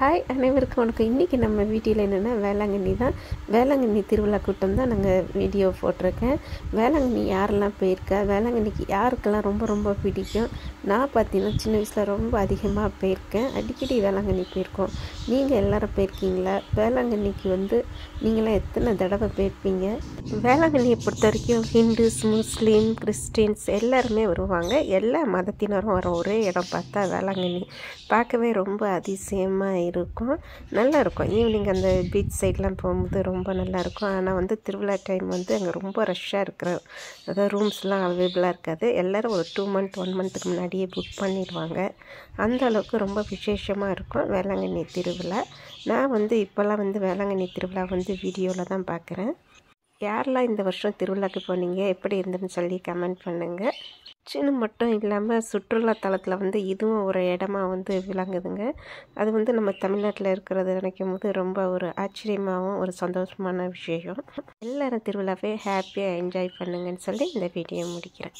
Hi அனைவருக்கும் வணக்கம். இன்றைக்கி நம்ம வீட்டில் என்னென்னா வேளாங்கண்ணி தான். வேளாங்கண்ணி திருவிழா கூட்டம் தான் நாங்கள் வீடியோ போட்டிருக்கேன். வேளாங்கண்ணி யாரெல்லாம் போயிருக்கா? வேளாங்கண்ணிக்கு யாருக்கெல்லாம் ரொம்ப ரொம்ப பிடிக்கும்? நான் பார்த்தீங்கன்னா சின்ன வயசில் ரொம்ப அதிகமாக போயிருக்கேன். அடிக்கடி வேளாங்கண்ணி போயிருக்கோம். நீங்கள் எல்லோரும் போயிருக்கீங்களா? வேளாங்கண்ணிக்கு வந்து நீங்களாம் எத்தனை தடவை போயிருப்பீங்க? வேளாங்கண்ணியை பொறுத்த வரைக்கும் ஹிந்துஸ் முஸ்லீம் கிறிஸ்டின்ஸ் எல்லாருமே வருவாங்க. எல்லா மதத்தினரும் வர ஒரே இடம் பார்த்தா வேளாங்கண்ணி. பார்க்கவே ரொம்ப அதிசயமாக இருக்கும். நல்லாயிருக்கும் ஈவினிங் அந்த பீச் சைட்லாம் போகும்போது ரொம்ப நல்லாயிருக்கும் ஆனால் வந்து திருவிழா டைம் வந்து அங்கே ரொம்ப ரஷ்ஷாக இருக்கிற அதாவது ரூம்ஸ்லாம் அவைலபிளாக இருக்காது. எல்லோரும் ஒரு டூ மந்த் ஒன் மந்த்துக்கு முன்னாடியே புக் பண்ணிடுவாங்க. அந்த அளவுக்கு ரொம்ப விசேஷமாக இருக்கும் வேளாங்கண்ணி திருவிழா. நான் வந்து இப்போல்லாம் வந்து வேளாங்கண்ணி திருவிழா வந்து வீடியோவில் தான் பார்க்குறேன். யாரெல்லாம் இந்த வருஷம் திருவிழாக்கு போனீங்க? எப்படி இருந்துன்னு சொல்லி கமெண்ட் பண்ணுங்கள் சின்ன மட்டும் இல்லாமல் சுற்றுலா தலத்தில் வந்து இதுவும் ஒரு இடமா வந்து விளங்குதுங்க. அது வந்து நம்ம தமிழ்நாட்டில் இருக்கிறது நினைக்கும் போது ரொம்ப ஒரு ஆச்சரியமாகவும் ஒரு சந்தோஷமான விஷயம். எல்லோரும் திருவிழாவே ஹாப்பியாக என்ஜாய் பண்ணுங்கன்னு சொல்லி இந்த வீடியோ முடிக்கிறேன்.